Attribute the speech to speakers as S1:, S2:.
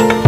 S1: you